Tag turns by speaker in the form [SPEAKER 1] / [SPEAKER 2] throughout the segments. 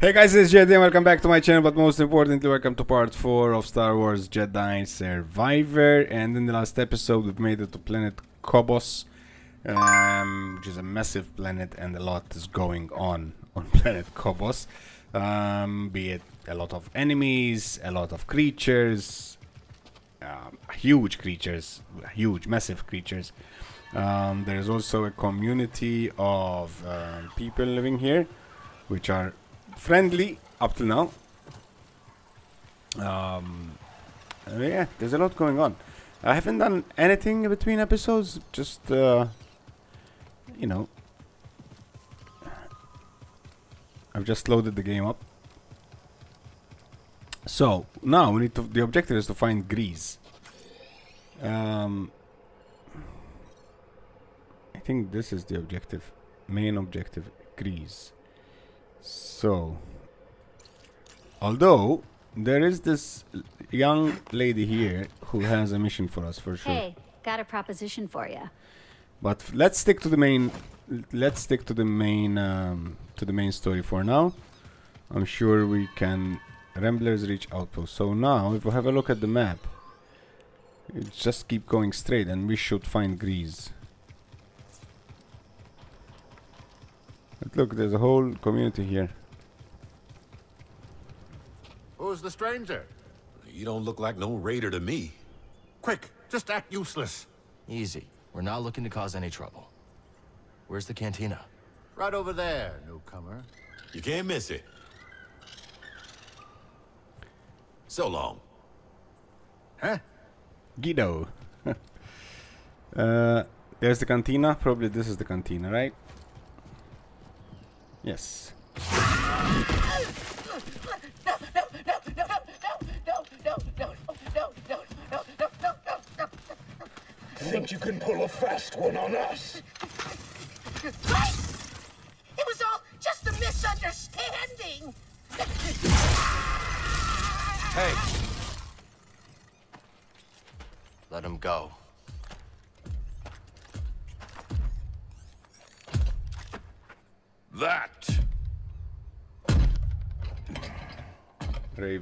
[SPEAKER 1] Hey guys, it's Jedi and welcome back to my channel, but most importantly, welcome to part 4 of Star Wars Jedi Survivor. And in the last episode, we've made it to planet Kobos, um, which is a massive planet and a lot is going on on planet Kobos. Um, be it a lot of enemies, a lot of creatures, um, huge creatures, huge, massive creatures. Um, there's also a community of um, people living here, which are friendly up till now. Um, yeah, there's a lot going on. I haven't done anything between episodes, just, uh, you know, I've just loaded the game up. So, now we need to, the objective is to find Greez. Um, I think this is the objective, main objective, Greez. So, although there is this young lady here who has a mission for us for sure.
[SPEAKER 2] Hey, got a proposition for you.
[SPEAKER 1] But let's stick to the main. Let's stick to the main um, to the main story for now. I'm sure we can. Ramblers reach outpost. So now, if we have a look at the map, just keep going straight, and we should find Greez. But look, there's a whole community here.
[SPEAKER 3] Who's the stranger?
[SPEAKER 4] You don't look like no raider to me.
[SPEAKER 3] Quick, just act useless.
[SPEAKER 5] Easy. We're not looking to cause any trouble. Where's the cantina?
[SPEAKER 3] Right over there, newcomer.
[SPEAKER 4] You can't miss it. So long.
[SPEAKER 3] Huh?
[SPEAKER 1] Guido. uh, there's the cantina. Probably this is the cantina, right? Yes.
[SPEAKER 6] Think you can pull a fast one on us?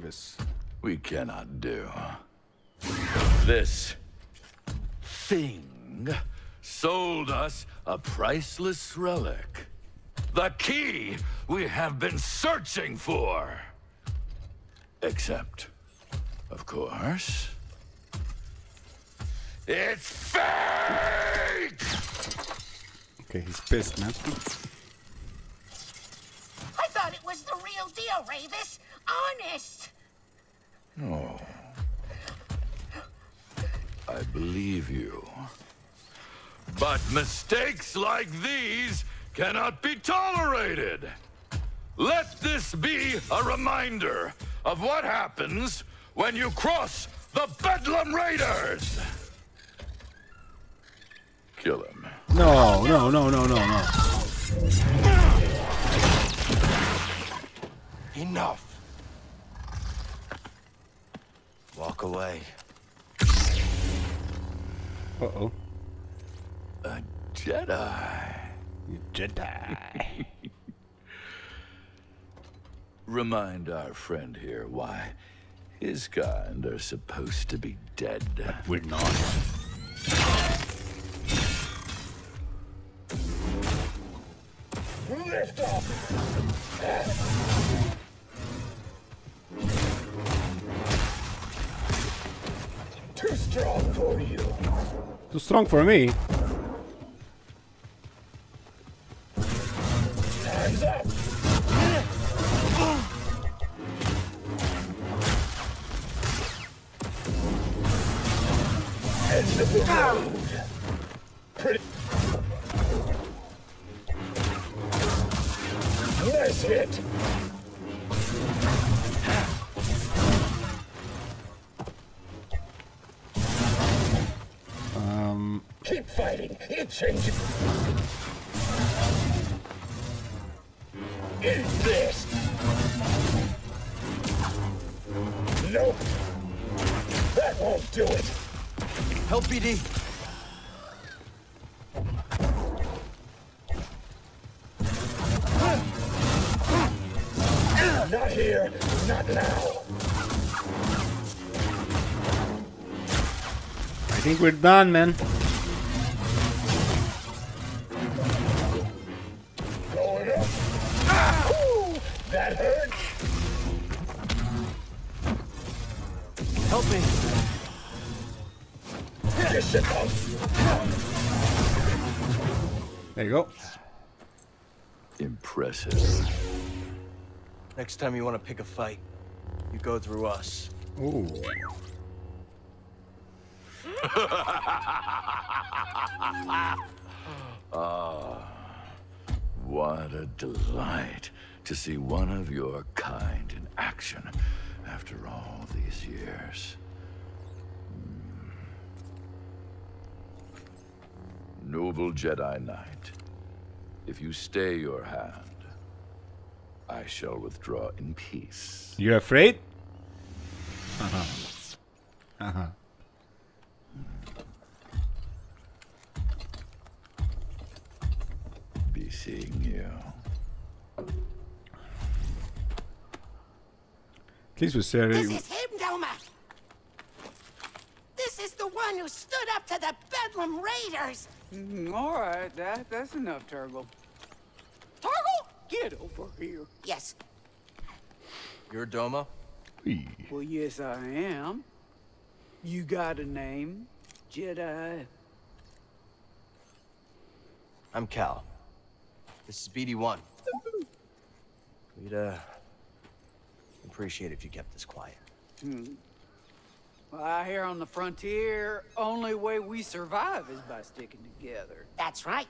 [SPEAKER 1] Rayvis.
[SPEAKER 6] we cannot do. This thing sold us a priceless relic. The key we have been searching for. Except, of course, it's fake!
[SPEAKER 1] Okay, he's pissed, man.
[SPEAKER 7] I thought it was the real deal, Rayvis. Honest.
[SPEAKER 6] Oh. I believe you. But mistakes like these cannot be tolerated. Let this be a reminder of what happens when you cross the Bedlam Raiders. Kill him.
[SPEAKER 1] No, no, no, no, no, no.
[SPEAKER 5] Enough! Walk away.
[SPEAKER 1] Uh oh.
[SPEAKER 6] A Jedi.
[SPEAKER 1] Jedi.
[SPEAKER 6] Remind our friend here why his kind are supposed to be dead.
[SPEAKER 1] We're not.
[SPEAKER 6] Lift off! Too strong for
[SPEAKER 1] me. We're done, man.
[SPEAKER 8] Ah! Ooh, that hurt.
[SPEAKER 5] Help me.
[SPEAKER 8] This should help.
[SPEAKER 1] There you go.
[SPEAKER 6] Impressive.
[SPEAKER 5] Next time you want to pick a fight, you go through us.
[SPEAKER 1] Ooh.
[SPEAKER 6] What a delight to see one of your kind in action after all these years. Hmm. Noble Jedi Knight, if you stay your hand, I shall withdraw in peace.
[SPEAKER 1] You're afraid? Uh-huh. Uh-huh.
[SPEAKER 6] Be seeing you.
[SPEAKER 1] At least with Sarah.
[SPEAKER 7] This is him, Doma. This is the one who stood up to the Bedlam Raiders.
[SPEAKER 9] Mm, All right, that that's enough, Turgle. Turgle, get over here.
[SPEAKER 7] Yes,
[SPEAKER 5] You're Doma?
[SPEAKER 9] Well, yes, I am. You got a name, Jedi?
[SPEAKER 5] I'm Cal. This is BD1. We'd, uh, appreciate if you kept this quiet.
[SPEAKER 9] Well, out here on the frontier, only way we survive is by sticking together.
[SPEAKER 7] that's right.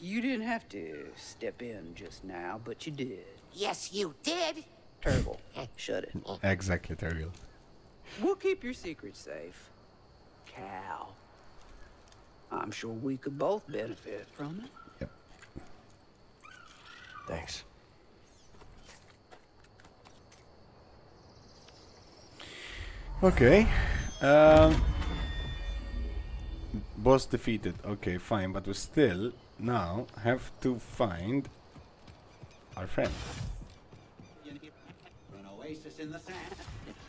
[SPEAKER 9] You didn't have to step in just now, but you did.
[SPEAKER 7] Yes, you did.
[SPEAKER 9] Turgle, shut it.
[SPEAKER 1] Exactly, Terrible.
[SPEAKER 9] We'll keep your secret safe. Cal. I'm sure we could both benefit from it.
[SPEAKER 1] Yep.
[SPEAKER 5] Thanks.
[SPEAKER 1] Okay. Um, boss defeated. Okay, fine, but we still now have to find our friend.
[SPEAKER 10] An oasis in the sand.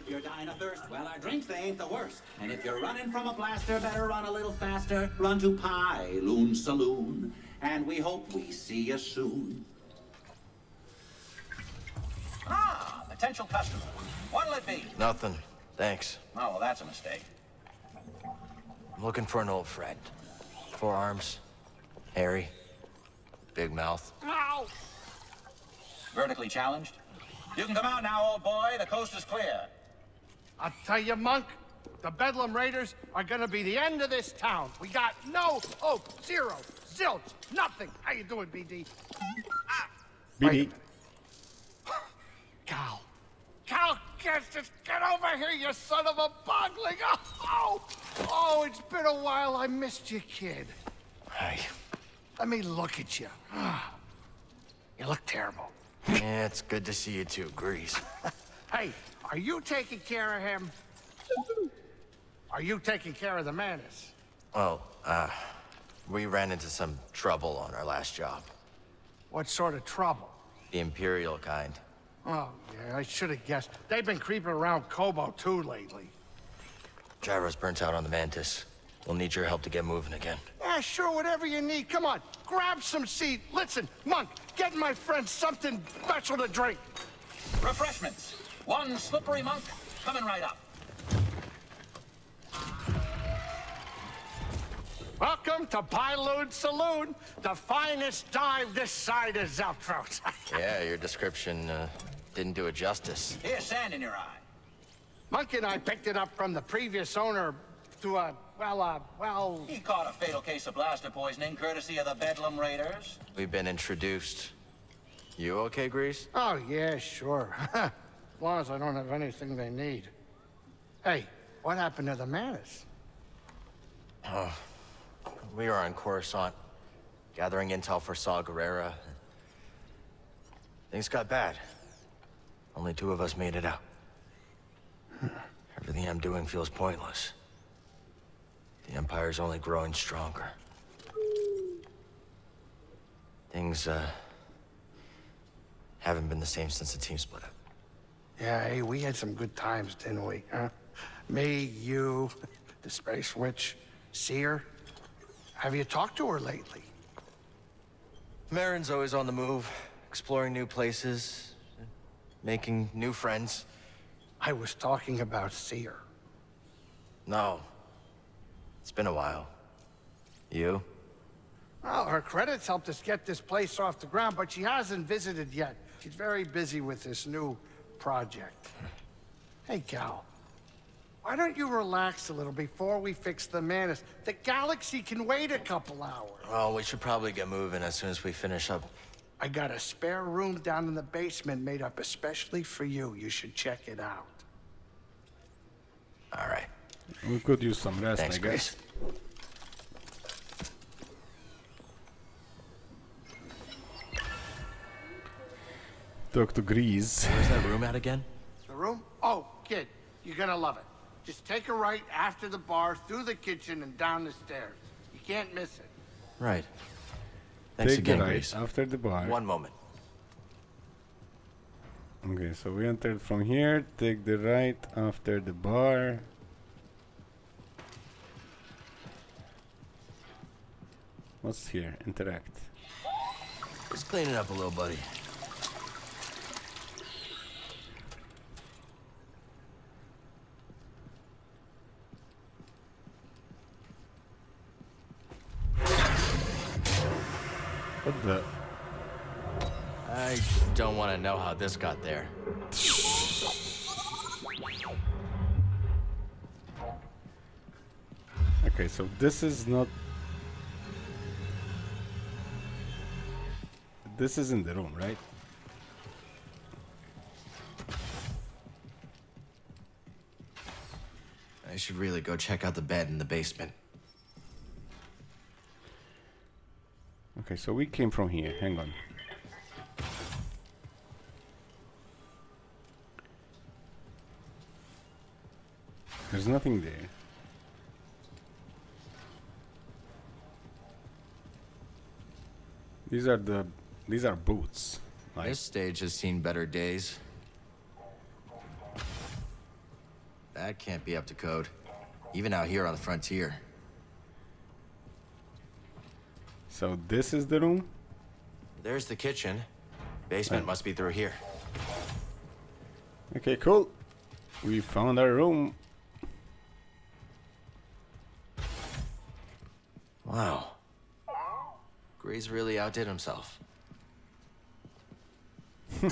[SPEAKER 10] If you're dying of thirst, well, our drinks, they ain't the worst. And if you're running from a blaster, better run a little faster. Run to Pyloon Saloon, and we hope we see you soon. Ah, potential customer. What'll it be?
[SPEAKER 5] Nothing. Thanks.
[SPEAKER 10] Oh, well, that's a mistake.
[SPEAKER 5] I'm looking for an old friend. Four arms, hairy, big mouth. Ow!
[SPEAKER 10] Vertically challenged? You can come out now, old boy. The coast is clear.
[SPEAKER 8] I'll tell you, Monk, the Bedlam Raiders are gonna be the end of this town. We got no hope. Zero. Zilch. Nothing. How you doing, BD?
[SPEAKER 1] BD.
[SPEAKER 8] Cal. Cal, get, just get over here, you son of a bogling. Oh, oh, it's been a while. I missed you, kid.
[SPEAKER 5] Hey.
[SPEAKER 8] Let me look at you. You look terrible.
[SPEAKER 5] Yeah, it's good to see you too, Greez.
[SPEAKER 8] Hey, are you taking care of him? Are you taking care of the Mantis?
[SPEAKER 5] Oh, uh, we ran into some trouble on our last job.
[SPEAKER 8] What sort of trouble?
[SPEAKER 5] The Imperial kind.
[SPEAKER 8] Oh, yeah, I should have guessed. They've been creeping around Koboh too lately.
[SPEAKER 5] Gyro's burnt out on the Mantis. We'll need your help to get moving again.
[SPEAKER 8] Yeah, sure, whatever you need. Come on, grab some seat. Listen, Monk, get my friend something special to drink.
[SPEAKER 10] Refreshments. One slippery monk coming right up.
[SPEAKER 8] Welcome to Pyloon Saloon, the finest dive this side of Zeltros.
[SPEAKER 5] Yeah, your description, uh, didn't do it justice.
[SPEAKER 10] Here's sand in your eye.
[SPEAKER 8] Monk and I picked it up from the previous owner to a, well, uh, well...
[SPEAKER 10] He caught a fatal case of blaster poisoning courtesy of the Bedlam Raiders.
[SPEAKER 5] We've been introduced. You okay, Greez?
[SPEAKER 8] Oh, yeah, sure. as long as I don't have anything they need. Hey, what happened to the Mantis?
[SPEAKER 5] We were on Coruscant, gathering intel for Saw Gerrera. Things got bad. Only two of us made it out. Everything I'm doing feels pointless. The Empire's only growing stronger. Things, uh, haven't been the same since the team split up.
[SPEAKER 8] Yeah, hey, we had some good times, didn't we? Huh? Me, you, the Space Witch, Cere. Have you talked to her lately?
[SPEAKER 5] Merrin's always on the move, exploring new places, making new friends.
[SPEAKER 8] I was talking about Cere.
[SPEAKER 5] No. It's been a while. You?
[SPEAKER 8] Well, her credits helped us get this place off the ground, but she hasn't visited yet. She's very busy with this new project. Hey, Cal. Why don't you relax a little before we fix the Mantis? The galaxy can wait a couple hours.
[SPEAKER 5] Well, we should probably get moving as soon as we finish up.
[SPEAKER 8] I got a spare room down in the basement made up especially for you. You should check it out.
[SPEAKER 5] All right.
[SPEAKER 1] We could use some rest,
[SPEAKER 5] Thanks,
[SPEAKER 1] I guess.
[SPEAKER 5] Grace.
[SPEAKER 1] Talk to Greez.
[SPEAKER 5] Where's that room at again?
[SPEAKER 8] The room? Oh, kid, you're gonna love it. Just take a right after the bar, through the kitchen, and down the stairs. You can't miss it.
[SPEAKER 5] Right. Thanks
[SPEAKER 1] Take
[SPEAKER 5] again,
[SPEAKER 1] the right
[SPEAKER 5] Grace.
[SPEAKER 1] after the bar.
[SPEAKER 5] One moment.
[SPEAKER 1] Okay, so we entered from here. Take the right after the bar. What's here? Interact.
[SPEAKER 5] Just cleaning up a little, buddy.
[SPEAKER 1] What the?
[SPEAKER 5] I don't want to know how this got there.
[SPEAKER 1] Okay, so this is not. This is in the room, right?
[SPEAKER 5] I should really go check out the bed in the basement.
[SPEAKER 1] Okay, so we came from here. Hang on. There's nothing there. These are the these are boots. Like
[SPEAKER 5] This stage has seen better days. That can't be up to code. Even out here on the frontier.
[SPEAKER 1] So this is the room?
[SPEAKER 5] There's the kitchen. Basement
[SPEAKER 1] Right.
[SPEAKER 5] must be through here.
[SPEAKER 1] Okay, cool. We found our room.
[SPEAKER 5] Wow. Gray's really outdid himself.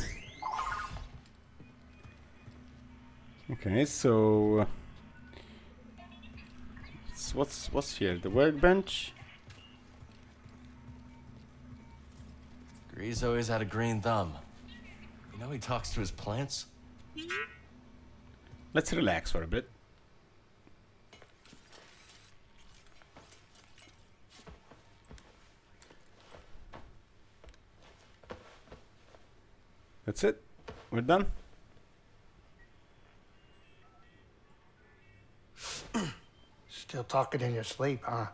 [SPEAKER 1] Okay, so uh, what's what's here? The workbench.
[SPEAKER 5] Gray's always had a green thumb. You know he talks to his plants?
[SPEAKER 1] Let's relax for a bit. That's it. We're done.
[SPEAKER 8] Still talking in your sleep, huh?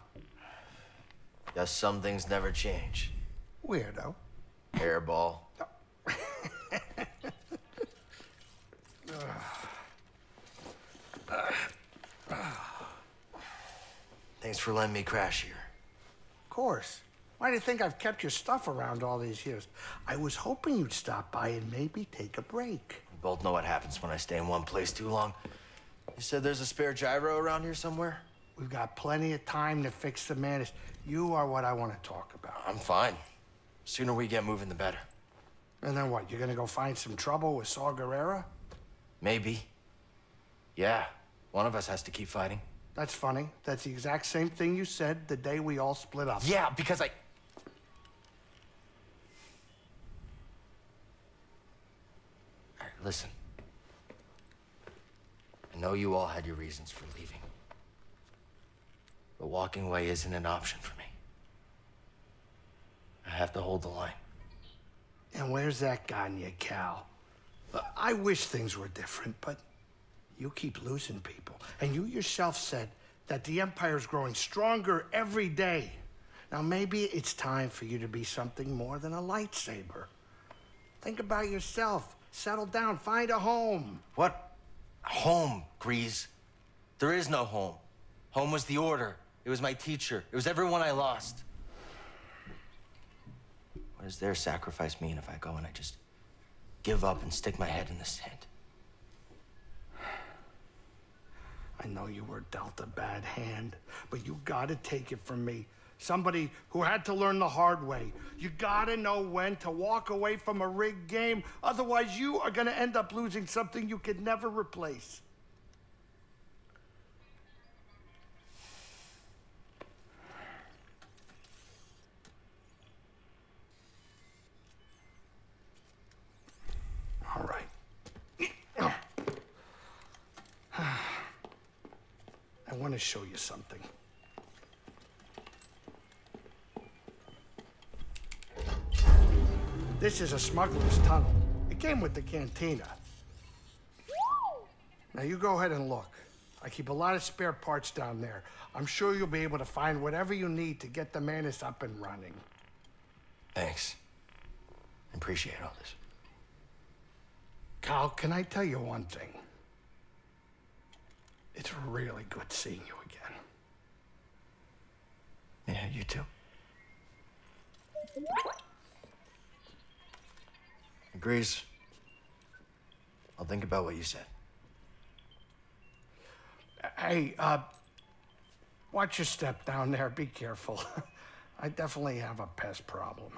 [SPEAKER 5] Guess some things never change.
[SPEAKER 8] Weirdo.
[SPEAKER 5] Hairball. Thanks for letting me crash here.
[SPEAKER 8] Of course. Why do you think I've kept your stuff around all these years? I was hoping you'd stop by and maybe take a break.
[SPEAKER 5] We both know what happens when I stay in one place too long. You said there's a spare gyro around here somewhere?
[SPEAKER 8] We've got plenty of time to fix the Mantis. You are what I want to talk about.
[SPEAKER 5] I'm fine. Sooner we get moving, the better.
[SPEAKER 8] And then what? You're gonna go find some trouble with Saw Gerrera?
[SPEAKER 5] Maybe. Yeah, one of us has to keep fighting.
[SPEAKER 8] That's funny. That's the exact same thing you said the day we all split up.
[SPEAKER 5] Yeah, because I. All right, listen. I know you all had your reasons for leaving. But walking away isn't an option for me. I have to hold the line.
[SPEAKER 8] And where's that gotten you, Cal? I wish things were different, but you keep losing people. And you yourself said that the Empire's growing stronger every day. Now, maybe it's time for you to be something more than a lightsaber. Think about yourself. Settle down, find a home.
[SPEAKER 5] What? Home, Greez. There is no home. Home was the order. It was my teacher. It was everyone I lost. What does their sacrifice mean if I go and I just give up and stick my head in the sand?
[SPEAKER 8] I know you were dealt a bad hand, but you gotta take it from me. Somebody who had to learn the hard way. You gotta know when to walk away from a rigged game. Otherwise, you are gonna end up losing something you could never replace. All right. I want to show you something. This is a smuggler's tunnel. It came with the cantina. Now you go ahead and look. I keep a lot of spare parts down there. I'm sure you'll be able to find whatever you need to get the Mantis up and running.
[SPEAKER 5] Thanks. I appreciate all this.
[SPEAKER 8] Cal, can I tell you one thing? It's really good seeing you again.
[SPEAKER 5] Yeah, you too. Agrees. I'll think about what you said.
[SPEAKER 8] Hey, uh, watch your step down there. Be careful. I definitely have a pest problem.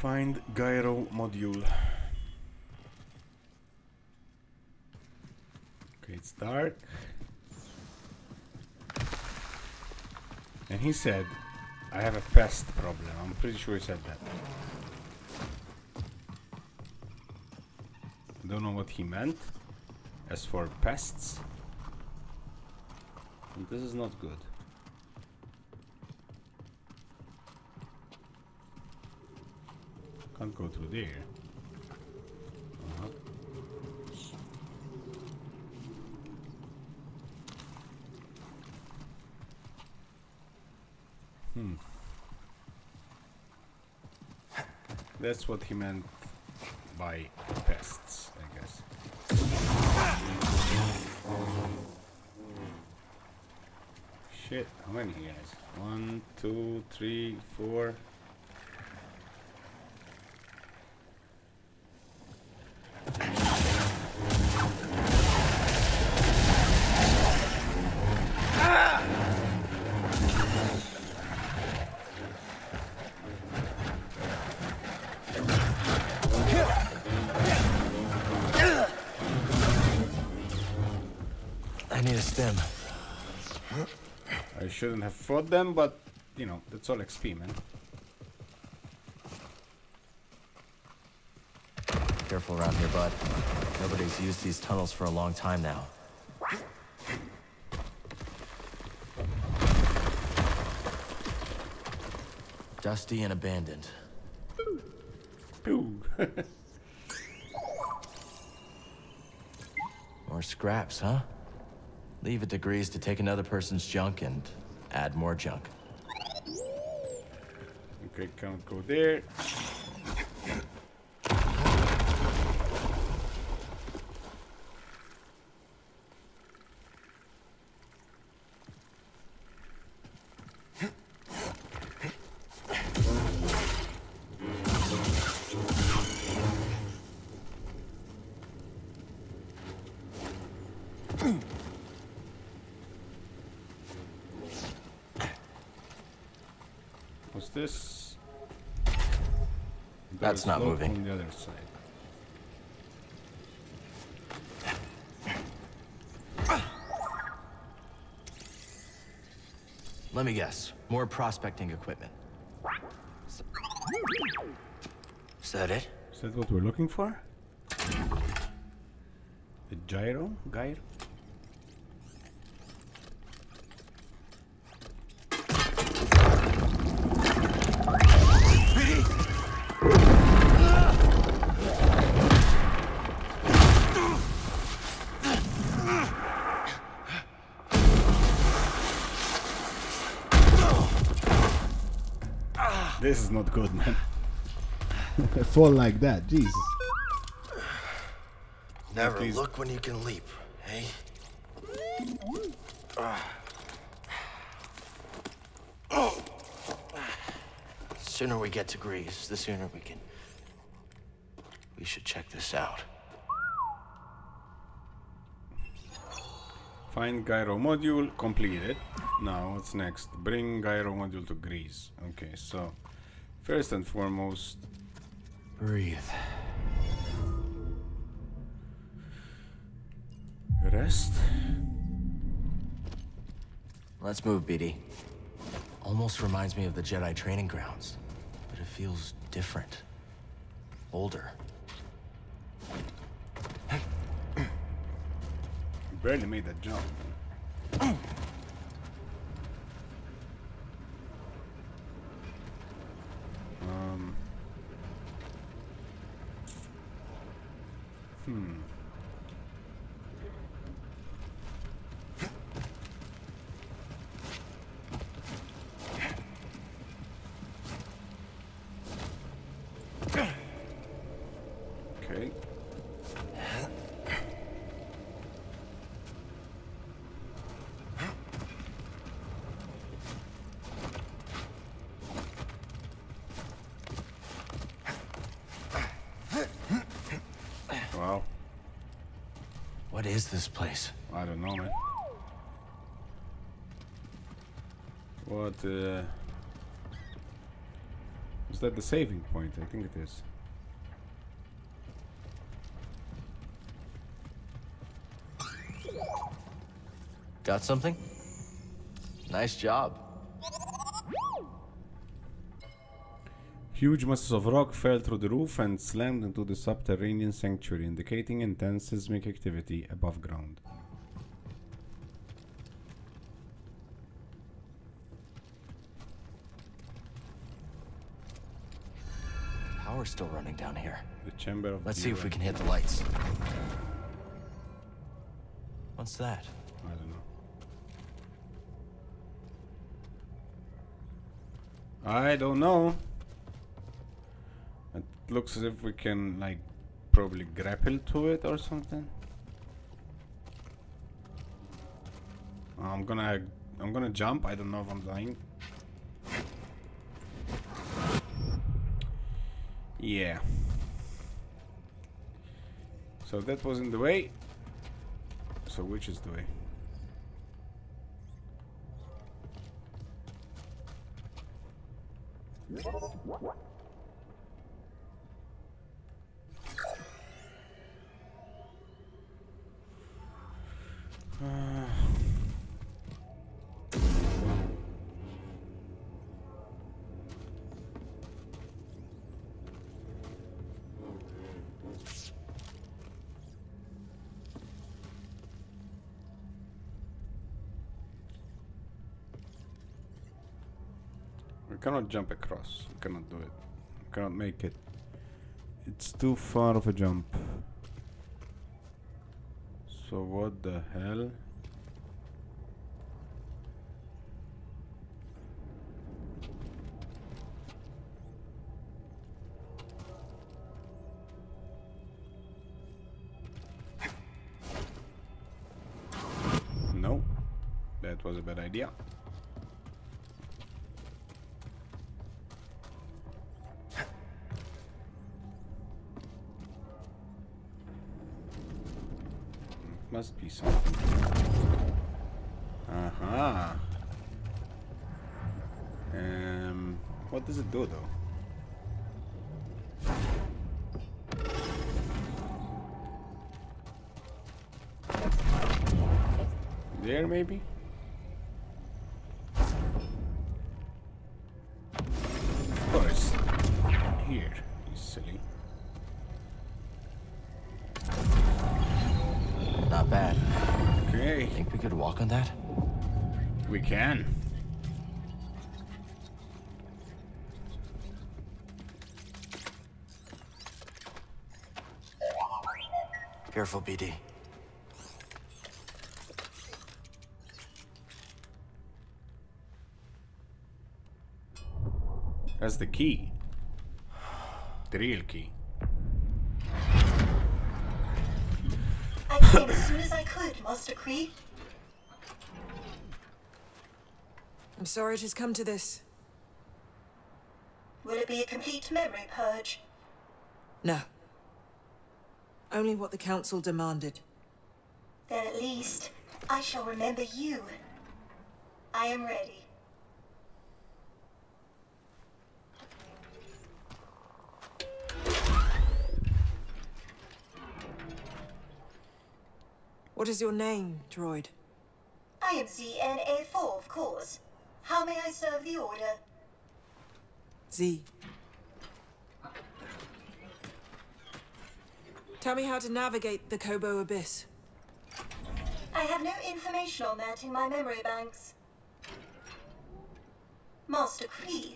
[SPEAKER 1] Find gyro module. Okay, it's dark. And he said, I have a pest problem. I'm pretty sure he said that. I don't know what he meant. As for pests, this is not good. Can't go through there. Uh-huh. Hmm. That's what he meant by pests, I guess. Shit, how many guys? One, two, three, four. Shouldn't have fought them, but you know, that's all XP, man.
[SPEAKER 5] Careful around here, bud. Nobody's used these tunnels for a long time now. Dusty and abandoned.
[SPEAKER 1] Ooh.
[SPEAKER 5] More scraps, huh? Leave it to Greez to take another person's junk and add more junk.
[SPEAKER 1] Okay, can't go there. What's this?
[SPEAKER 5] That's not moving.
[SPEAKER 1] On the other side.
[SPEAKER 5] Let me guess. More prospecting equipment. Is that it?
[SPEAKER 1] Is that what we're looking for? The gyro? Gyro? This is not good, man.
[SPEAKER 11] Fall like that, Jesus.
[SPEAKER 5] Never
[SPEAKER 1] Please.
[SPEAKER 5] look when you can leap, hey? Sooner we get to Greez, the sooner we can. We should check this out.
[SPEAKER 1] Find gyro module completed. Now what's next? Bring gyro module to Greez. Okay, so first and foremost,
[SPEAKER 5] Breathe.
[SPEAKER 1] rest.
[SPEAKER 5] Let's move, BD. Almost reminds me of the Jedi training grounds, but it feels different. Older.
[SPEAKER 1] Barely made that jump. um. Hmm. Okay. Wow.
[SPEAKER 5] What is this place?
[SPEAKER 1] I don't know, man. What, uh... Is that the saving point? I think it is.
[SPEAKER 5] Got something? Nice job.
[SPEAKER 1] Huge masses of rock fell through the roof and slammed into the subterranean sanctuary, indicating intense seismic activity above ground.
[SPEAKER 5] Power's still running down here.
[SPEAKER 1] The chamber of
[SPEAKER 5] Let's see if we can hit the lights. What's that?
[SPEAKER 1] I don't know. I don't know. Looks as if we can like probably grapple to it or something. I'm gonna I'm gonna jump. I don't know if I'm dying. Yeah. So that was in the way. So which is the way? Uh, cannot jump across. We cannot do it. We cannot make it. It's too far of a jump. So what the hell? No, that was a bad idea. Must be something. Aha. Um, what does it do though? There maybe?
[SPEAKER 5] Careful, BD.
[SPEAKER 1] That's the key. The real key.
[SPEAKER 12] I came as soon as I could, Master Khri.
[SPEAKER 13] I'm sorry it has come to this.
[SPEAKER 12] Will it be a complete memory purge?
[SPEAKER 13] No. Only what the Council demanded.
[SPEAKER 12] Then at least I shall remember you. I am ready.
[SPEAKER 13] What is your name, droid?
[SPEAKER 12] I am ZN-A4, of course. How may I serve the Order?
[SPEAKER 13] Z. Tell me how to navigate the Koboh Abyss.
[SPEAKER 12] I have no information on that in my memory banks. Master Khri,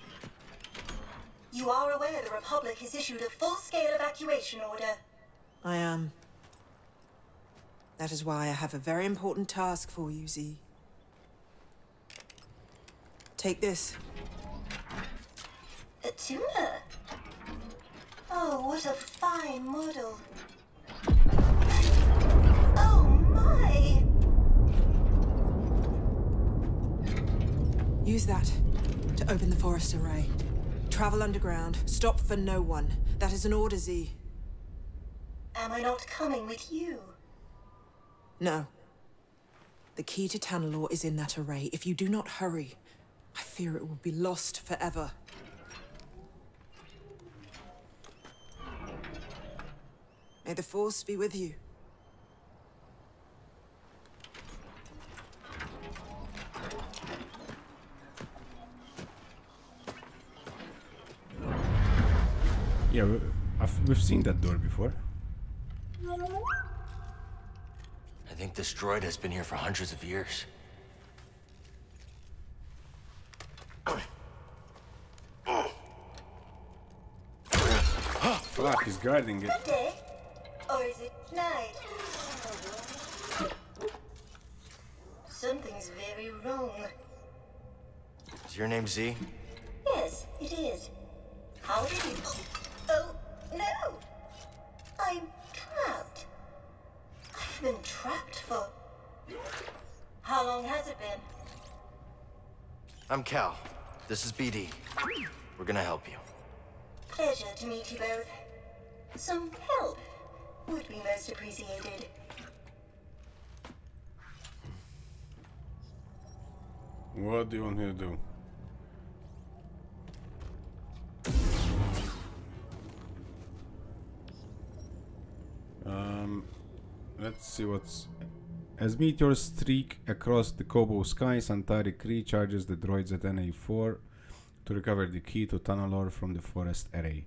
[SPEAKER 12] you are aware the Republic has issued a full-scale evacuation order.
[SPEAKER 13] I am. That is why I have a very important task for you, Z. Take this.
[SPEAKER 12] A tuna? Oh, what a fine model. Oh my!
[SPEAKER 13] Use that to open the forest array. Travel underground. Stop for no one. That is an order, Z.
[SPEAKER 12] Am I not coming with you?
[SPEAKER 13] No. The key to Tanalor is in that array. If you do not hurry, I fear it will be lost forever. May the Force be with you.
[SPEAKER 1] Yeah, we- I've, we've seen that door before.
[SPEAKER 5] I think this droid has been here for hundreds of years.
[SPEAKER 1] Fuck, he's guarding it.
[SPEAKER 12] Day? Or is it night? Something's very wrong.
[SPEAKER 5] Is your name Z?
[SPEAKER 12] Yes, it is. How did you... Oh, no! I'm trapped. I've been trapped for... How long has it been?
[SPEAKER 5] I'm Cal. This is BD. We're gonna help you.
[SPEAKER 12] Pleasure to meet you both. Some help would be most appreciated.
[SPEAKER 1] What do you want me to do? Let's see what's. As meteors streak across the Koboh sky, Santari Khri charges the droids at NA4 to recover the key to Tanalor from the forest array.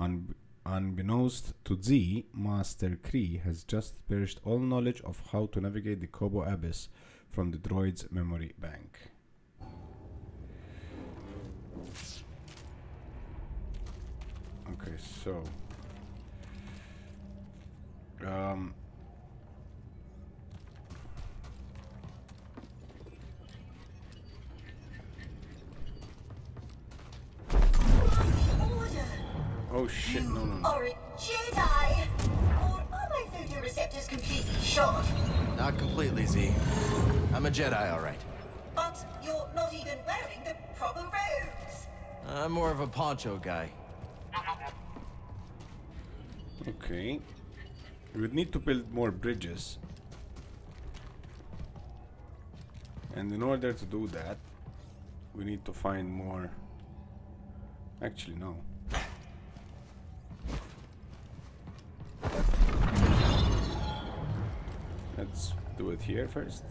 [SPEAKER 1] Un- unbeknownst to Z, Master Khri has just perished all knowledge of how to navigate the Koboh Abyss from the droid's memory bank. Okay, so um Oh shit, no no no.
[SPEAKER 12] Or a Jedi? Or oh, are my photoreceptors completely shot?
[SPEAKER 5] Not completely, Z. I'm a Jedi, all right.
[SPEAKER 12] But you're not even wearing the proper robes.
[SPEAKER 5] I'm more of a poncho guy.
[SPEAKER 1] Okay. We would need to build more bridges. And in order to do that, we need to find more. Actually, no. Let's do it here first.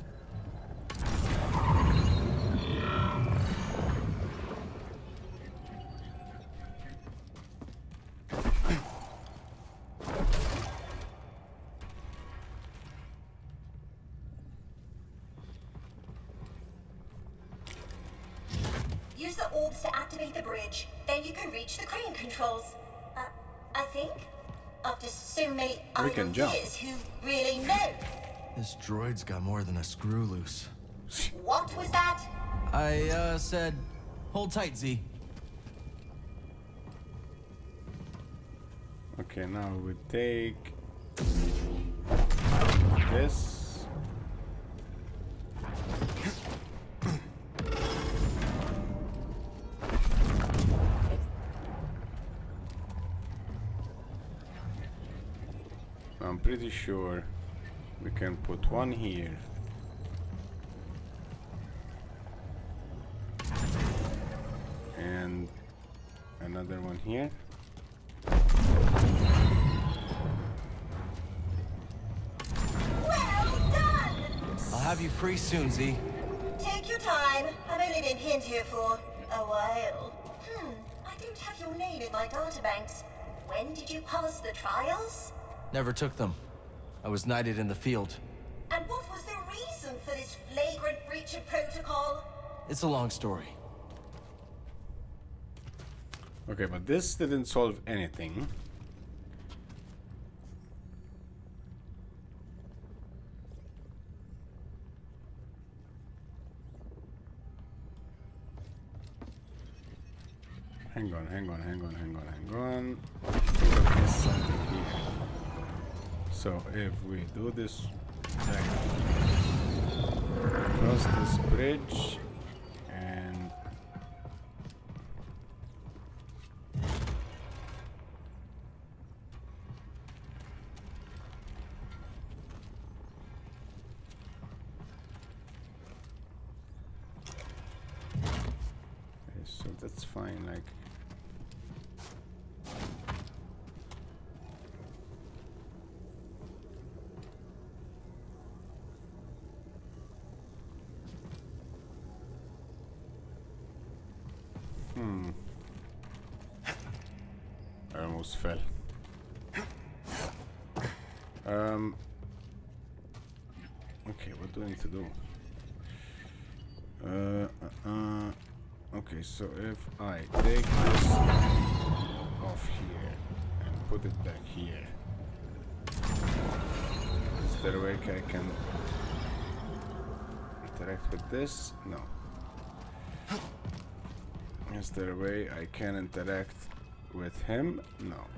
[SPEAKER 12] Use the orbs to activate the bridge. Then you can reach the crane controls. Uh, I think. After so many
[SPEAKER 1] We can
[SPEAKER 12] idle
[SPEAKER 1] jump.
[SPEAKER 12] years who really know.
[SPEAKER 5] This droid's got more than a screw loose.
[SPEAKER 12] What was that?
[SPEAKER 5] I, uh, said, hold tight, Z.
[SPEAKER 1] Okay, now we take this. I'm pretty sure we can put one here. And another one here.
[SPEAKER 5] I'll have you free soon, Z.
[SPEAKER 12] Take your time. I've only been pinned here for a while. Hmm, I don't have your name in my databanks. When did you pass the trials?
[SPEAKER 5] Never took them. I was knighted in the field.
[SPEAKER 12] And what was the reason for this flagrant breach of protocol?
[SPEAKER 5] It's a long story.
[SPEAKER 1] Okay, but this didn't solve anything. Hang on, hang on, hang on, hang on, hang on. So if we do this back across this bridge and so that's fine, like... Hmm. I almost fell. Um... Okay, what do I need to do? Uh, uh, okay, so if I take this off here and put it back here, is there a way I can interact with this? No. Is there a way I can interact with him? No.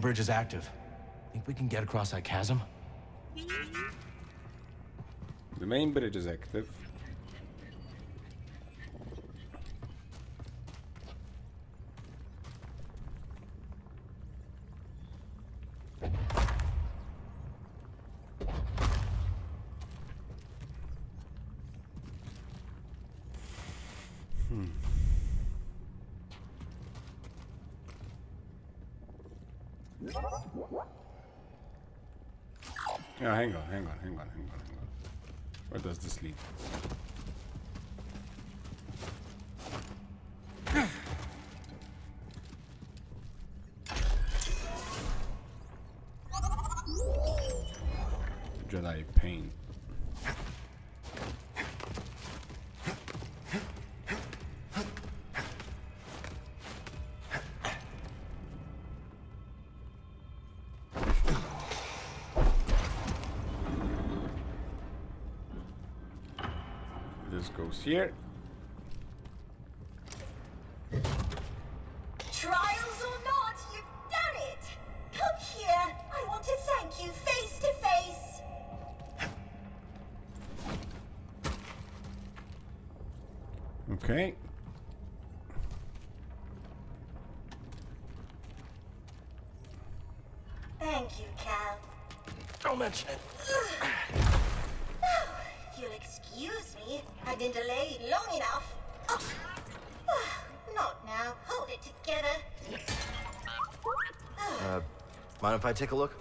[SPEAKER 5] Main bridge is active. Think we can get across that chasm?
[SPEAKER 1] The main bridge is active. Hmm. Yeah, hang on, hang on, hang on, hang on, hang on. Where does this lead? Jedi pain. This goes here.
[SPEAKER 5] Don't.
[SPEAKER 12] If you'll excuse me, I've been delayed long enough. Oh. Not now. Hold it together.
[SPEAKER 5] Uh, mind if I take a look?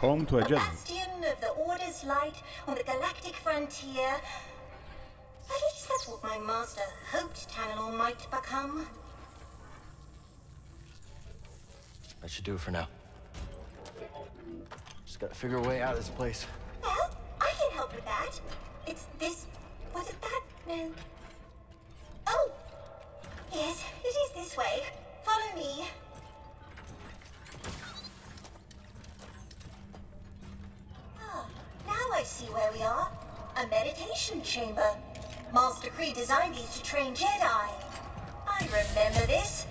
[SPEAKER 12] Home to a
[SPEAKER 1] A Jedi.
[SPEAKER 12] bastion of the Order's light on the galactic frontier. At least that's what my master hoped Tanalor might become.
[SPEAKER 5] That should do it for now. Just gotta figure a way out of this place.
[SPEAKER 12] Well, I can help with that. It's this. Was it that? No. Oh! Yes, it is this way. I see where we are. A meditation chamber. Master Khri designed these to train Jedi. I remember this.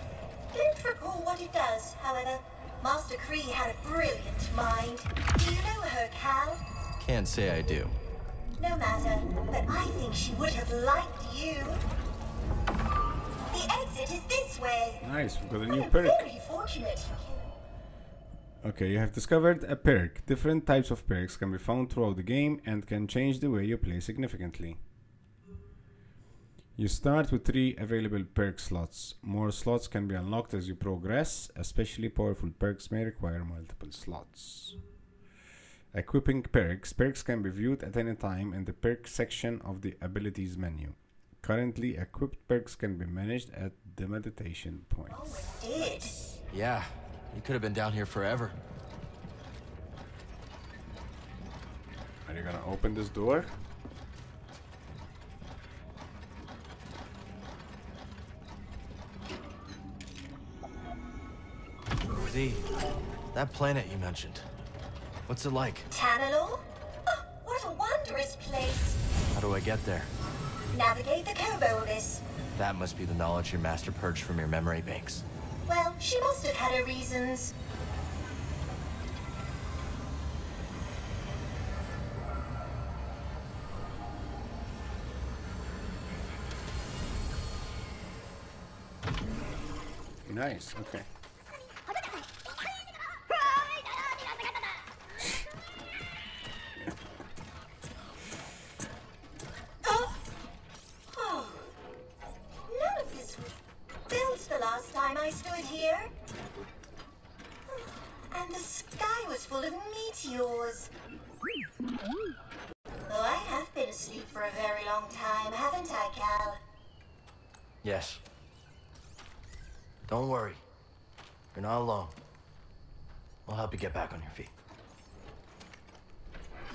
[SPEAKER 12] Don't recall what it does, however. Master Khri had a brilliant mind. Do you know her, Cal?
[SPEAKER 5] Can't say I do.
[SPEAKER 12] No matter, but I think she would have liked you. The exit is this way.
[SPEAKER 1] Nice, we've got a new
[SPEAKER 12] am
[SPEAKER 1] perk.
[SPEAKER 12] very fortunate.
[SPEAKER 1] Okay, you have discovered a perk. Different types of perks can be found throughout the game and can change the way you play significantly. You start with three available perk slots. More slots can be unlocked as you progress, especially powerful perks may require multiple slots. Equipping perks. Perks can be viewed at any time in the perk section of the abilities menu. Currently, equipped perks can be managed at the meditation points.
[SPEAKER 12] Oh, Did.
[SPEAKER 5] Yeah, you could have been down here forever.
[SPEAKER 1] Are you gonna open this door?
[SPEAKER 5] Z, that planet you mentioned. What's it like?
[SPEAKER 12] Tanalor? Oh, what a wondrous place.
[SPEAKER 5] How do I get there?
[SPEAKER 12] Navigate the Koboh Abyss.
[SPEAKER 5] That must be the knowledge your master purged from your memory banks.
[SPEAKER 12] Well, she must have had her reasons.
[SPEAKER 1] Nice, okay.
[SPEAKER 12] And the sky was full of meteors. Oh, I have been asleep for a very long time, haven't I, Cal?
[SPEAKER 5] Yes. Don't worry. You're not alone. We'll help you get back on your feet.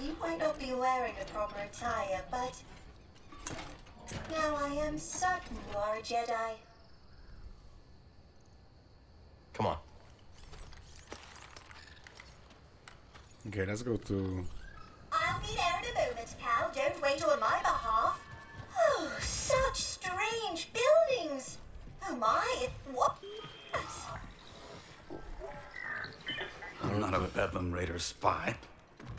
[SPEAKER 12] You might not be wearing a proper attire, but now I am certain you are a Jedi.
[SPEAKER 5] Come on.
[SPEAKER 1] Okay, let's go to.
[SPEAKER 12] I'll be there in a moment, Cal. Don't wait on my behalf. Oh, such strange buildings. Oh my, what?
[SPEAKER 14] I'm not a Bedlam Raider spy.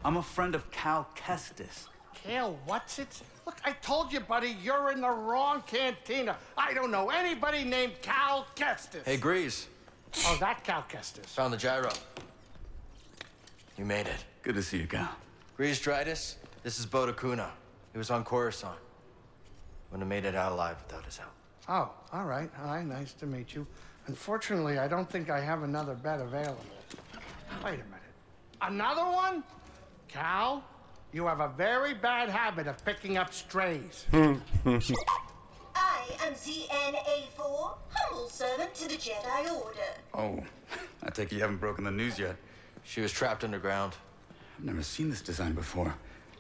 [SPEAKER 14] I'm a friend of Cal Kestis.
[SPEAKER 8] Cal, what's it? Look, I told you, buddy, you're in the wrong cantina. I don't know anybody named Cal Kestis.
[SPEAKER 5] Hey, Greez.
[SPEAKER 8] Oh, that Cal Kestis.
[SPEAKER 5] Found the gyro. You made it.
[SPEAKER 14] Good to see you, Cal.
[SPEAKER 5] Greez Dritus, this is Bode Akuna. He was on Coruscant. Wouldn't have made it out alive without his help.
[SPEAKER 8] Oh, all right. Hi, nice to meet you. Unfortunately, I don't think I have another bed available. Wait a minute. Another one? Cal, you have a very bad habit of picking up strays.
[SPEAKER 12] I am ZN-A4, humble servant to the Jedi Order.
[SPEAKER 14] Oh, I take it you haven't broken the news yet.
[SPEAKER 5] She was trapped underground.
[SPEAKER 14] I've never seen this design before.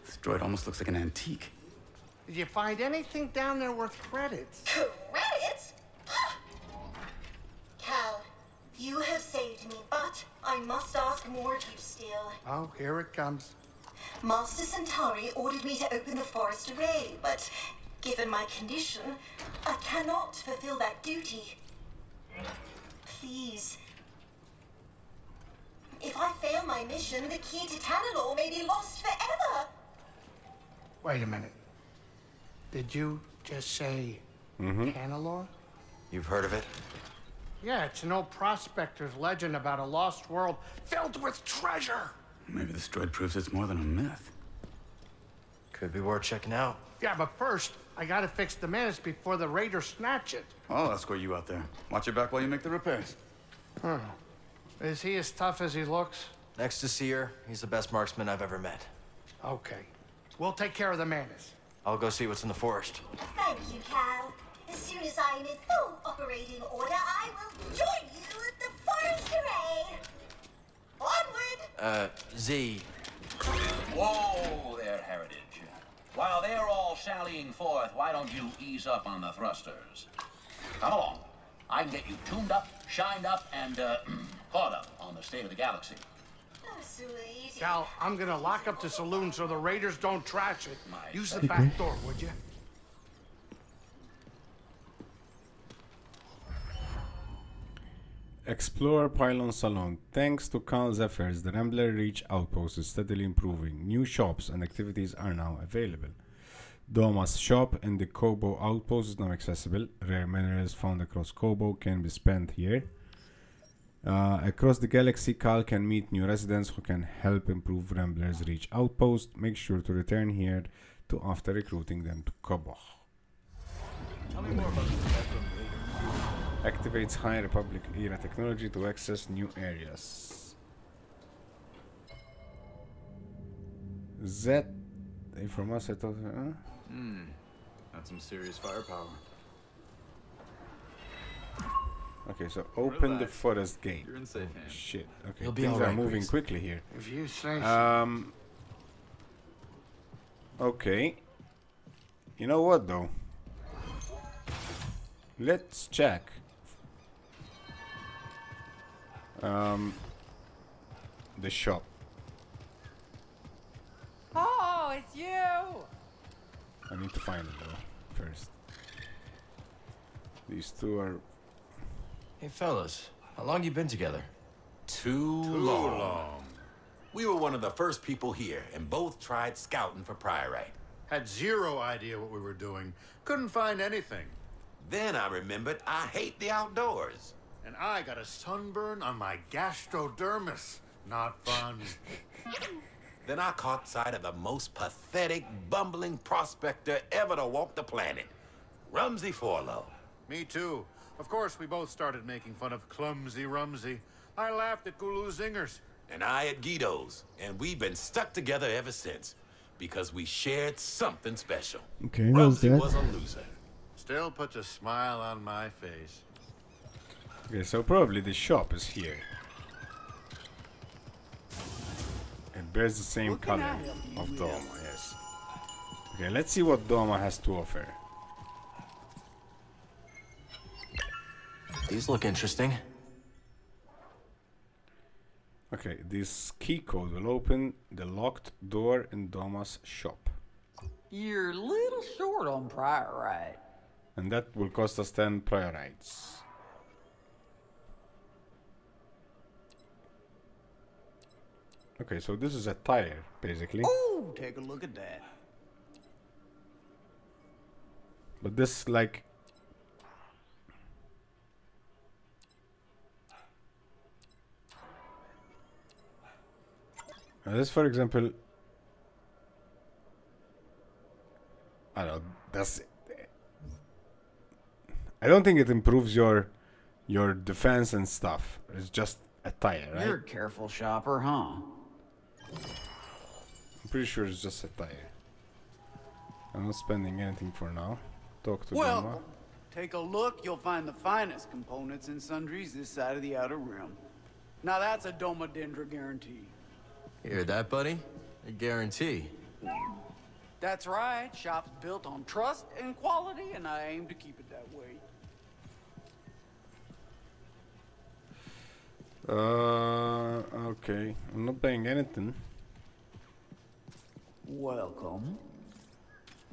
[SPEAKER 14] This droid almost looks like an antique.
[SPEAKER 8] Did you find anything down there worth credits?
[SPEAKER 12] Credits? Cal, you have saved me, but I must ask more of you still.
[SPEAKER 8] Oh, here it comes.
[SPEAKER 12] Master Santari ordered me to open the forest array, but given my condition, I cannot fulfill that duty. Please. If I fail my mission, the key to Tanalor may be lost forever.
[SPEAKER 8] Wait a minute. Did you just say
[SPEAKER 1] Mm-hmm.
[SPEAKER 8] Canalor?
[SPEAKER 5] You've heard of it?
[SPEAKER 8] Yeah, it's an old prospector's legend about a lost world filled with treasure.
[SPEAKER 14] Maybe this droid proves it's more than a myth.
[SPEAKER 5] Could be worth checking out.
[SPEAKER 8] Yeah, but first, I gotta fix the Mantis before the raiders snatch it.
[SPEAKER 14] I'll escort you out there. Watch your back while you make the repairs.
[SPEAKER 8] Huh. Is he as tough as he looks?
[SPEAKER 5] Next to Cere, he's the best marksman I've ever met.
[SPEAKER 8] Okay. We'll take care of the mantis.
[SPEAKER 5] I'll go see what's in the forest.
[SPEAKER 12] Thank you, Cal. As soon as I'm in full operating order, I will join you at the forest array. Onward!
[SPEAKER 5] Uh, Z.
[SPEAKER 10] Whoa there, Heritage. While they're all sallying forth, why don't you ease up on the thrusters? Come along. I can get you tuned up, shined up, and uh, caught up on the state of the galaxy.
[SPEAKER 8] Cal, I'm gonna lock up the saloon so the raiders don't trash it. Use the back door, would you?
[SPEAKER 1] Explore Pylon Saloon. Thanks to Cal's efforts, the Rambler Reach outpost is steadily improving. New shops and activities are now available. Doma's shop in the Koboh outpost is now accessible. Rare minerals found across Koboh can be spent here. Uh, across the galaxy, Cal can meet new residents who can help improve Rambler's Reach outpost. Make sure to return here to after recruiting them to Koboh.
[SPEAKER 14] Tell me more about the
[SPEAKER 1] Activates High Republic era technology to access new areas. That from us I thought
[SPEAKER 14] Hmm. That's some serious firepower.
[SPEAKER 1] Okay, so open the
[SPEAKER 14] Relax.
[SPEAKER 1] forest gate.
[SPEAKER 14] You're in safe hands.
[SPEAKER 1] Shit. Okay,
[SPEAKER 5] You'll be
[SPEAKER 1] things are moving
[SPEAKER 5] Greez.
[SPEAKER 1] quickly here.
[SPEAKER 8] If you say so.
[SPEAKER 1] Um. Okay. You know what though? Let's check. Um. The shop.
[SPEAKER 15] Oh, it's you!
[SPEAKER 1] I need to find it though first. These two are.
[SPEAKER 5] Hey, fellas. How long you been together?
[SPEAKER 4] Too, long. We were one of the first people here, and both tried scouting for Priorite.
[SPEAKER 3] Had zero idea what we were doing. Couldn't find anything.
[SPEAKER 4] Then I remembered I hate the outdoors.
[SPEAKER 3] And I got a sunburn on my gastrodermis. Not fun.
[SPEAKER 4] Then I caught sight of the most pathetic, bumbling prospector ever to walk the planet, Rumsey Forlow.
[SPEAKER 3] Me too. Of course, we both started making fun of clumsy Rumsey. I laughed at Gulu Zingers.
[SPEAKER 4] And I at Guido's, and we've been stuck together ever since because we shared something special.
[SPEAKER 11] Okay, what was
[SPEAKER 4] Rumsey
[SPEAKER 11] that?
[SPEAKER 4] was a loser.
[SPEAKER 3] Still puts a smile on my face.
[SPEAKER 1] Okay, so probably the shop is here. It bears the same
[SPEAKER 9] What
[SPEAKER 1] color
[SPEAKER 9] I help you
[SPEAKER 1] of? Doma, yes. Okay, let's see what Doma has to offer.
[SPEAKER 5] These look interesting.
[SPEAKER 1] Okay, this key code will open the locked door in Doma's shop.
[SPEAKER 15] You're a little short on priorite.
[SPEAKER 1] And that will cost us 10 priorites. Okay, so this is a tire, basically.
[SPEAKER 9] Ooh, take a look at that.
[SPEAKER 1] But this, like... Now this, for example... I don't know, that's... I don't think it improves your your defense and stuff. It's just a tire, right?
[SPEAKER 9] You're a careful shopper, huh?
[SPEAKER 1] I'm pretty sure it's just a tire. I'm not spending anything for now. Talk to.
[SPEAKER 9] Well, take a look. You'll find the finest components in sundries this side of the outer rim. Now that's a Doma Dandra guarantee.
[SPEAKER 5] Hear that, buddy? A guarantee.
[SPEAKER 9] That's right. Shop's built on trust and quality, and I aim to keep it that way.
[SPEAKER 1] Uh, okay. I'm not paying anything.
[SPEAKER 9] Welcome.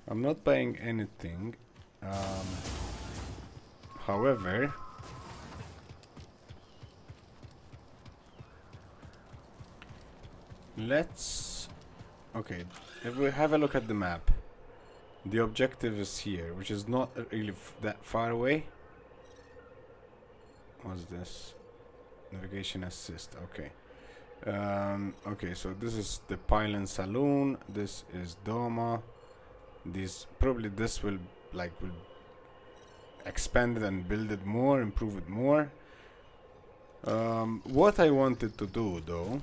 [SPEAKER 1] I'm not paying anything. Um, however, let's. Okay, if we have a look at the map, the objective is here, which is not really that far away. What's this? Navigation assist. Okay. Um, okay, so this is the Pylon Saloon. This is Doma. This probably this will like will expand it and build it more, improve it more. Um, what I wanted to do though.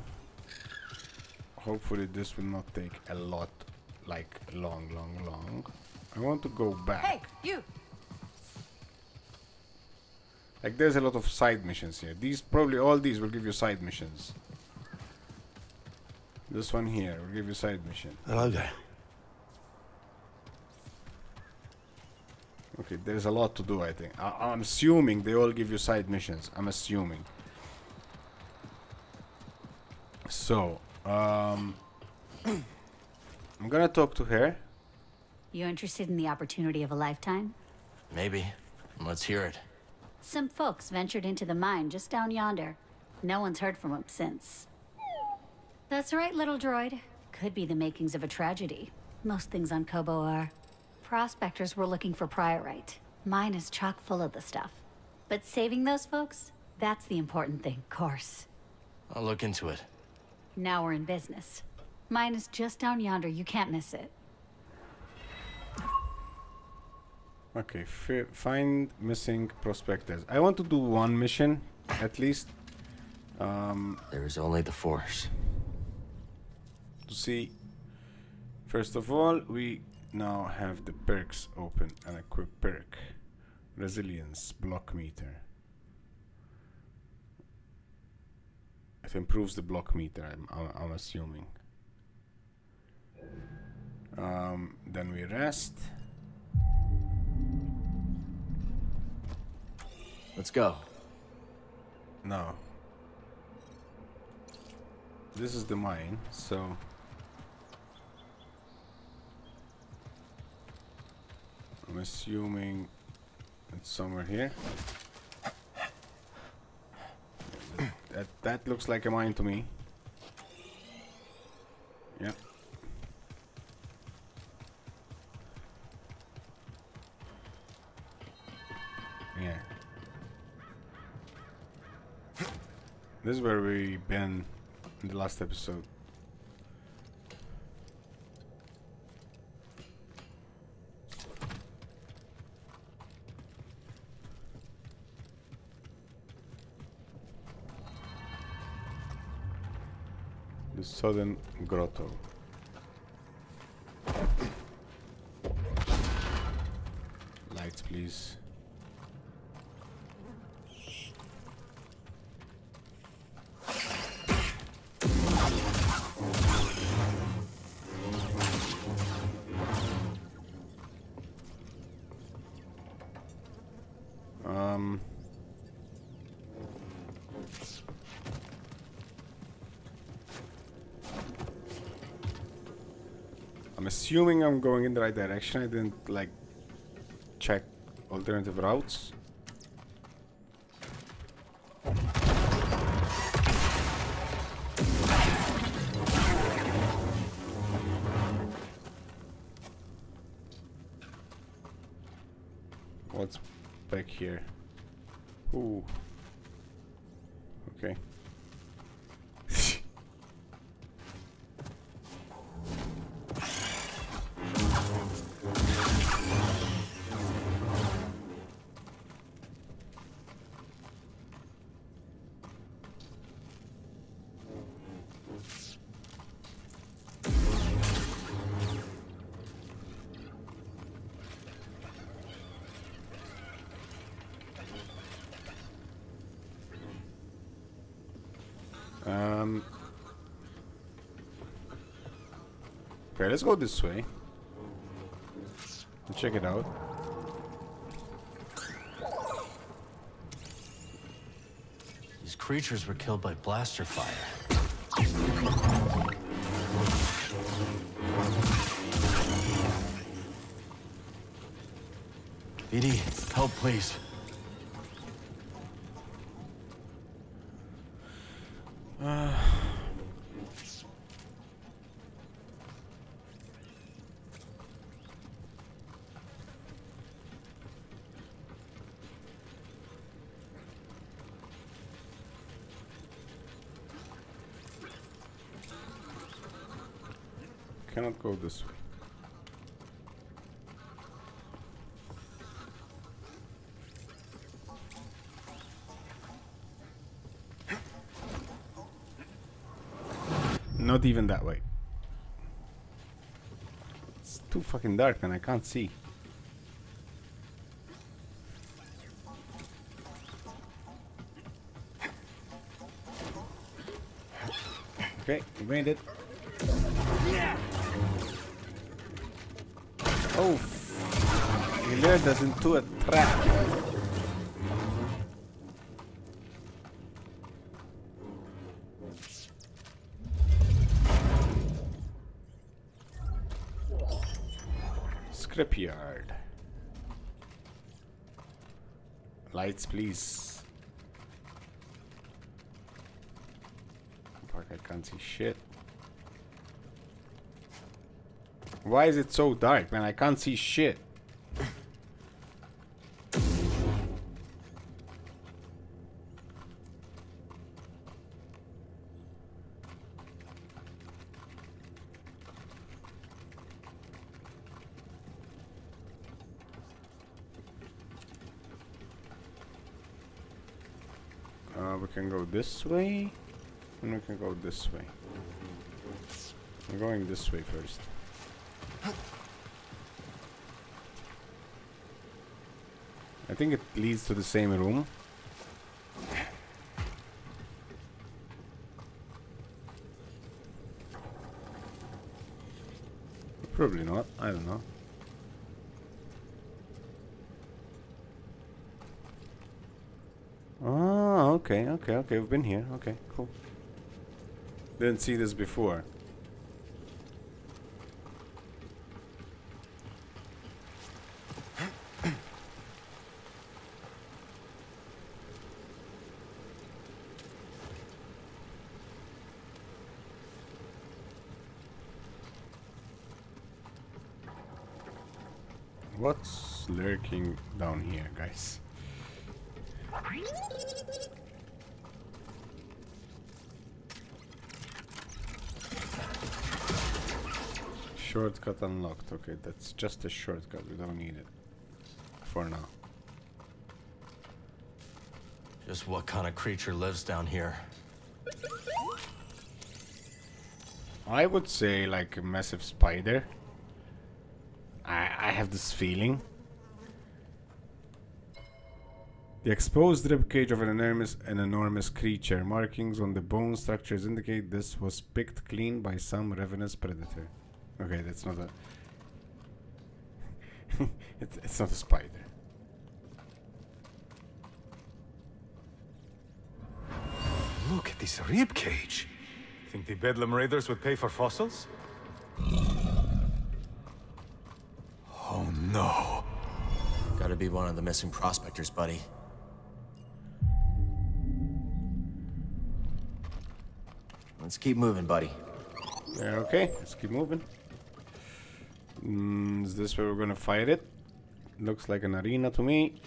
[SPEAKER 1] Hopefully this will not take a lot, like long, long, long. I want to go back.
[SPEAKER 15] Hey, you.
[SPEAKER 1] Like there's a lot of side missions here. These probably all these will give you side missions. This one here will give you side mission.
[SPEAKER 16] Hello there.
[SPEAKER 1] Okay, there's a lot to do. I think. I I'm assuming they all give you side missions. I'm assuming. So, um, I'm gonna talk to her.
[SPEAKER 2] You interested in the opportunity of a lifetime?
[SPEAKER 5] Maybe. Let's hear it.
[SPEAKER 2] Some folks ventured into the mine just down yonder. No one's heard from them since. That's right, little droid. Could be the makings of a tragedy. Most things on Koboh are. Prospectors were looking for priorite. Mine is chock full of the stuff. But saving those folks, that's the important thing, course.
[SPEAKER 5] I'll look into it.
[SPEAKER 2] Now we're in business. Mine is just down yonder, you can't miss it.
[SPEAKER 1] Okay, fi find missing prospectors. I want to do one mission at least. Um,
[SPEAKER 5] there is only the Force.
[SPEAKER 1] To see, first of all, we now have the perks open. and equip perk, resilience, block meter. It improves the block meter. I'm, I'm, assuming. Um, then we rest.
[SPEAKER 5] Let's go.
[SPEAKER 1] No. This is the mine, so... I'm assuming it's somewhere here. That, that looks like a mine to me. Yep. Yeah. This is where we been in the last episode. The southern grotto. Assuming I'm going in the right direction. I didn't like check alternative routes. Okay, let's go this way. And check it out.
[SPEAKER 5] These creatures were killed by blaster fire. BD, help please.
[SPEAKER 1] Uh, cannot go this way. not even that way. It's too fucking dark and I can't see. Okay, we made it. Oh, he lured us into a trap. Scrapyard. Lights, please. Fuck, I can't see shit. Why is it so dark, man? I can't see shit. Uh, we can go this way, and we can go this way. I'm going this way first. I think it leads to the same room. Probably not. I don't know. Oh, okay, okay, okay. We've been here. Okay, cool. Didn't see this before. What's lurking down here, guys? Shortcut unlocked. Okay, that's just a shortcut. We don't need it. For now.
[SPEAKER 5] Just what kind of creature lives down here?
[SPEAKER 1] I would say like a massive spider. I, I have this feeling. The exposed rib cage of an enormous, an enormous creature. Markings on the bone structures indicate this was picked clean by some ravenous predator. Okay, that's not a. it's, it's not a spider.
[SPEAKER 16] Look at this rib cage. Think the Bedlam Raiders would pay for fossils? Oh no.
[SPEAKER 5] Gotta be one of the missing prospectors, buddy. Let's keep moving, buddy.
[SPEAKER 1] Okay, let's keep moving. Mm, is this where we're gonna fight it? Looks like an arena to me.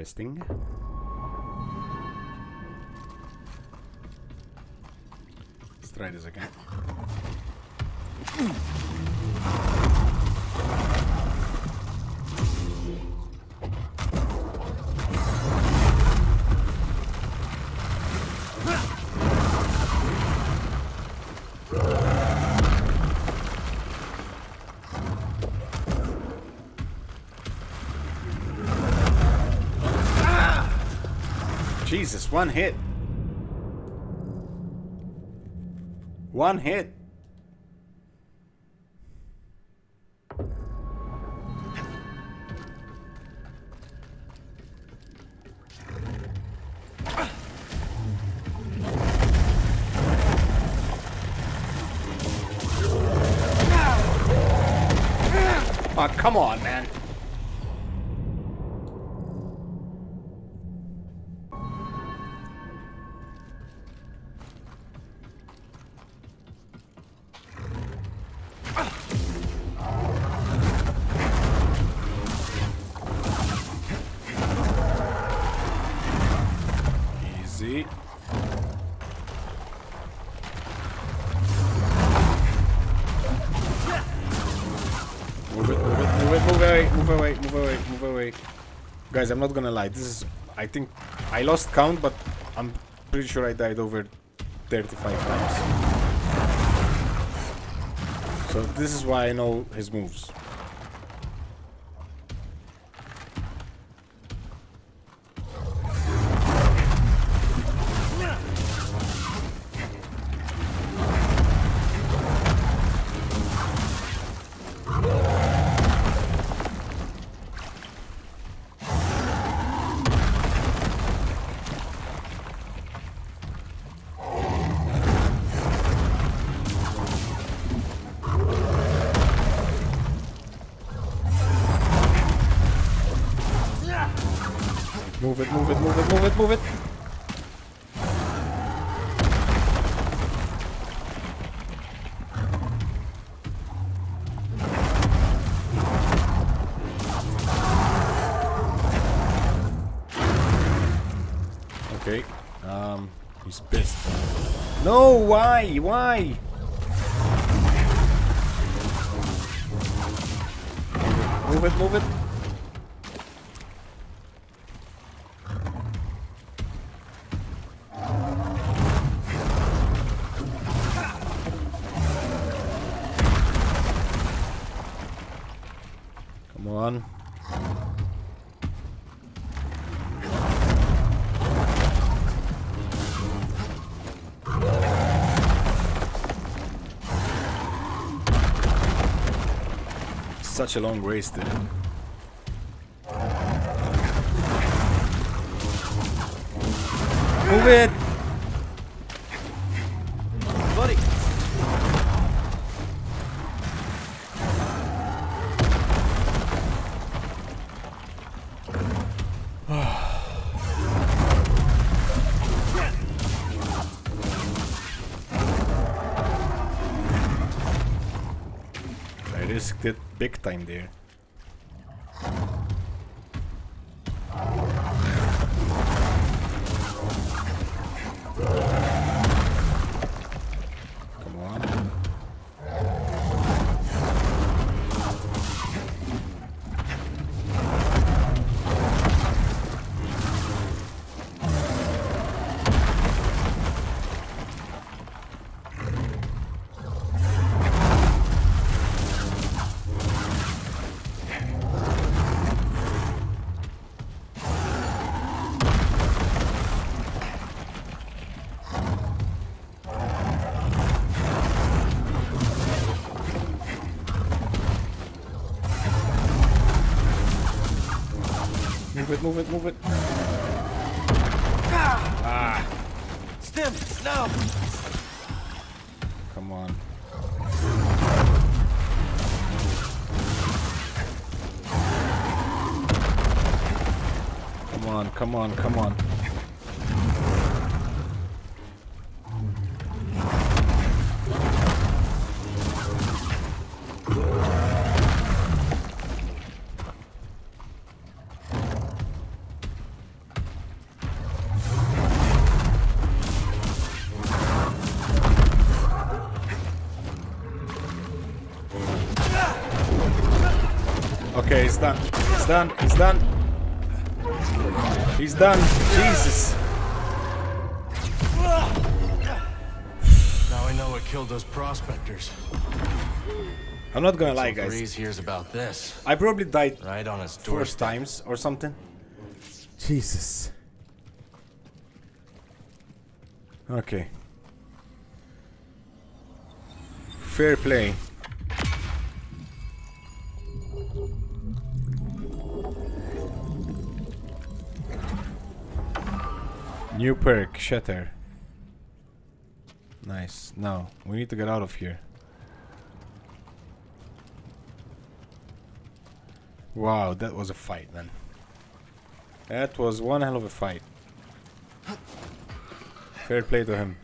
[SPEAKER 1] Interesting. Let's try this again. One hit. One hit. Move away, move away, move away. Guys, I'm not gonna lie, this is... I think... I lost count, but I'm pretty sure I died over 35 times. So this is why I know his moves. Come on. Such a long race there. Move it! Time there. He's done. He's done. He's done. He's done. Jesus.
[SPEAKER 5] Now I know what killed those prospectors.
[SPEAKER 1] I'm not gonna lie, guys.
[SPEAKER 5] Breeze hears about this.
[SPEAKER 1] I probably died
[SPEAKER 5] Right on his
[SPEAKER 1] four times or something.
[SPEAKER 11] Jesus.
[SPEAKER 1] Okay. Fair play. New perk, Shatter. Nice. Now, we need to get out of here. Wow, that was a fight, man. That was one hell of a fight. Fair play to him.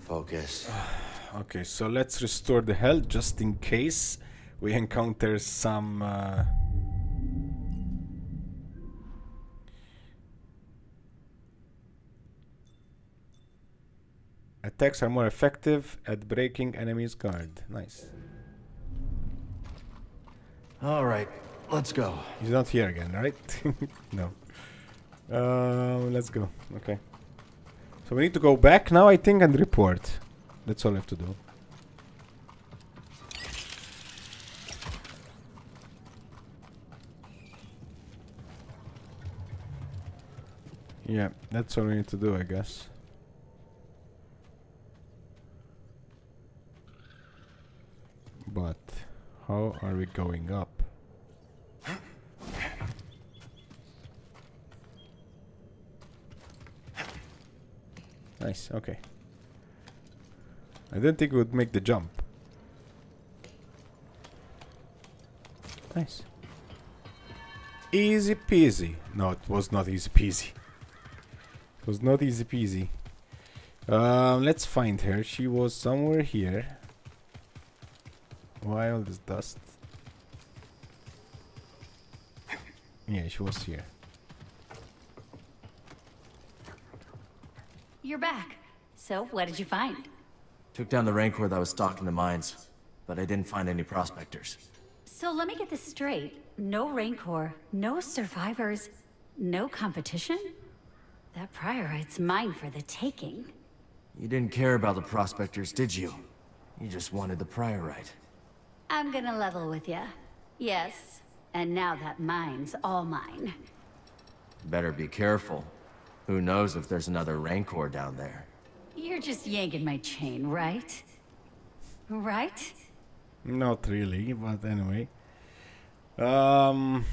[SPEAKER 5] Focus.
[SPEAKER 1] Okay, so let's restore the health just in case we encounter some. Uh, Attacks are more effective at breaking enemies' guard. Nice.
[SPEAKER 5] All right, let's go.
[SPEAKER 1] He's not here again, right? no. Um, let's go. Okay. So we need to go back now, I think, and report. That's all I have to do. Yeah, that's all we need to do, I guess. But how are we going up? Nice, okay. I didn't think it would make the jump. Nice. Easy peasy. No, it was not easy peasy. It was not easy peasy. Um, let's find her. She was somewhere here. Why all this dust? Yeah, she was here.
[SPEAKER 2] You're back. So, what did you find?
[SPEAKER 5] Took down the Rancor that was stalking the mines, but I didn't find any prospectors.
[SPEAKER 2] So let me get this straight. No Rancor, no survivors, no competition? That priorite's mine for the taking.
[SPEAKER 5] You didn't care about the prospectors, did you? You just wanted the priorite.
[SPEAKER 2] I'm gonna level with you. Yes. And now that mine's all mine.
[SPEAKER 5] Better be careful. Who knows if there's another Rancor down there.
[SPEAKER 2] You're just yanking my chain, right? Right?
[SPEAKER 1] Not really, but anyway. Um.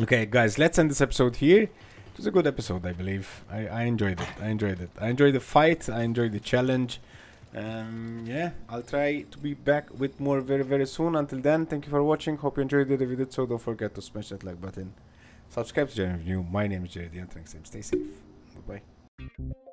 [SPEAKER 1] Okay, guys, let's end this episode here. It was a good episode, I believe. I, I enjoyed it. I enjoyed it. I enjoyed the fight. I enjoyed the challenge. Um, yeah, I'll try to be back with more very, very soon. Until then, thank you for watching. Hope you enjoyed it. If you did so, don't forget to smash that like button. Subscribe to channel new. My name is Jared, and thanks. Stay safe. Bye bye.